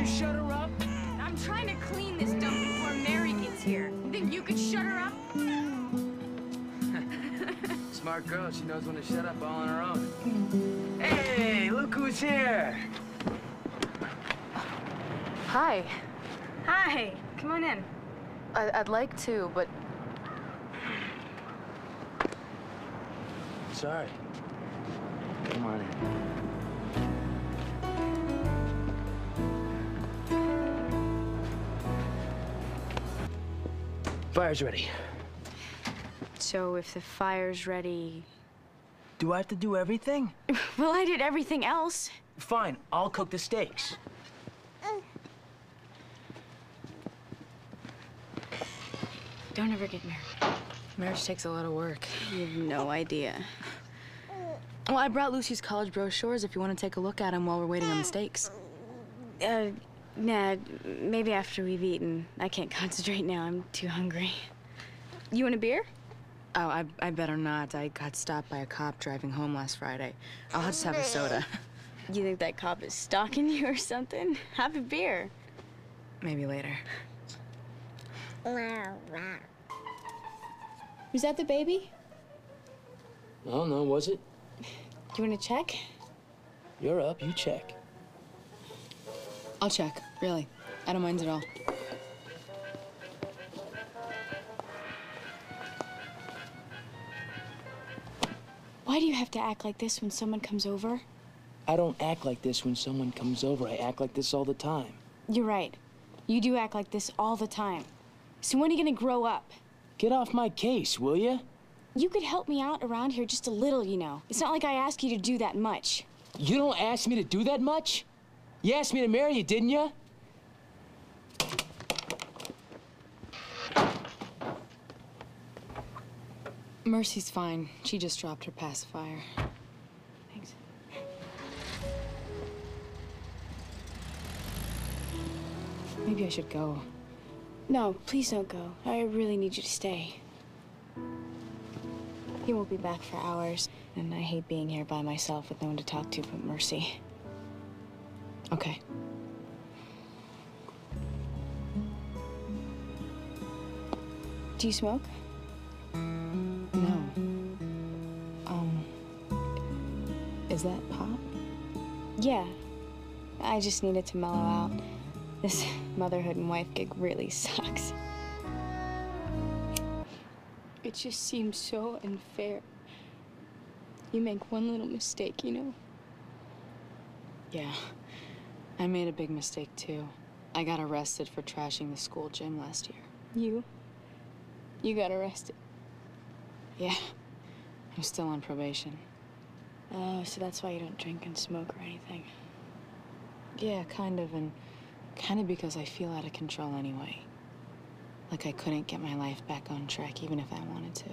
you shut her up? I'm trying to clean this dump before Mary gets here. You think you could shut her up? Smart girl, she knows when to shut up all on her own. Hey, look who's here. Hi. Hi, come on in. I- I'd like to, but Sorry. Come on in. Fire's ready. So if the fire's ready... Do I have to do everything? Well, I did everything else. Fine, I'll cook the steaks. Don't ever get married. marriage takes a lot of work. You have no idea. Well, I brought Lucy's college brochures if you want to take a look at them while we're waiting on the steaks. Uh, nah, maybe after we've eaten. I can't concentrate now. I'm too hungry. You want a beer? Oh, I, I better not. I got stopped by a cop driving home last Friday. I'll just have a soda. You think that cop is stalking you or something? Have a beer. Maybe later. Was that the baby? I don't know, was it? You want to check? You're up, you check. I'll check, really. I don't mind at all. Why do you have to act like this when someone comes over? I don't act like this when someone comes over. I act like this all the time. You're right. You do act like this all the time. So when are you gonna grow up? Get off my case, will you? You could help me out around here just a little, you know. It's not like I ask you to do that much. You don't ask me to do that much? You asked me to marry you, didn't you? Mercy's fine. She just dropped her pacifier. Thanks. Maybe I should go. No, please don't go. I really need you to stay. He won't be back for hours, and I hate being here by myself with no one to talk to but Mercy. Okay. Do you smoke? No. Um. Is that pop? Yeah. I just needed to mellow out. This motherhood and wife gig really sucks. It just seems so unfair. You make one little mistake, you know? Yeah. I made a big mistake too. I got arrested for trashing the school gym last year. You? You got arrested. Yeah. I'm still on probation. Oh, so that's why you don't drink and smoke or anything. Yeah, kind of, and kind of because I feel out of control anyway. Like I couldn't get my life back on track even if I wanted to.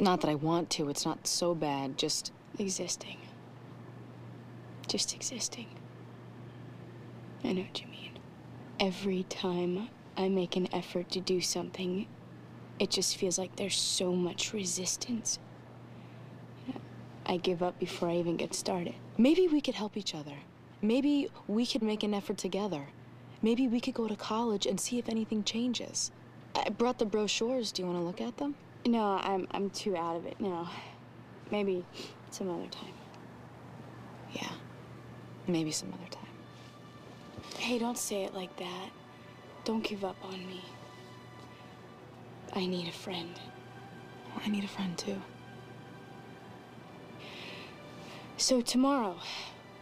Not that I want to, it's not so bad, just Existing. Just existing. I know what you mean. Every time I make an effort to do something, it just feels like there's so much resistance. I give up before I even get started. maybe we could help each other. Maybe we could make an effort together. Maybe we could go to college and see if anything changes. I brought the brochures. Do you want to look at them? No, I'm I'm too out of it now. Maybe some other time. Yeah. Maybe some other time. Hey, don't say it like that. Don't give up on me. I need a friend. I need a friend too. So tomorrow,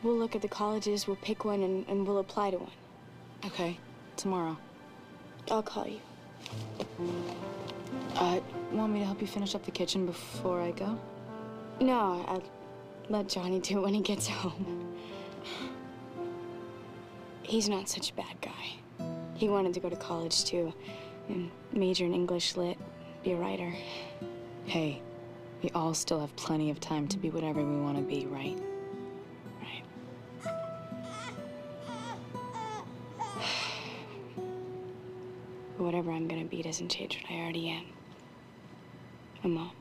we'll look at the colleges, we'll pick one, and, and we'll apply to one. Okay, tomorrow. I'll call you. Uh, want me to help you finish up the kitchen before I go? No, I'll let Johnny do it when he gets home. He's not such a bad guy. He wanted to go to college too, and major in English lit, be a writer. Hey, we all still have plenty of time to be whatever we want to be, right? Right. Whatever I'm gonna be doesn't change what I already am. A mom.